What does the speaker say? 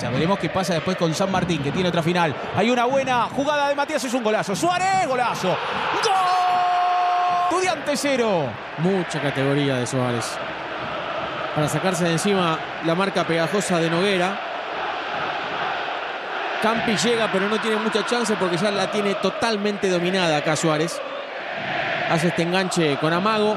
Ya veremos qué pasa después con San Martín, que tiene otra final. Hay una buena jugada de Matías, es un golazo. Suárez, golazo. ¡Gol! Estudiante cero. Mucha categoría de Suárez. Para sacarse de encima la marca pegajosa de Noguera. Campi llega, pero no tiene mucha chance porque ya la tiene totalmente dominada acá Suárez. Hace este enganche con Amago.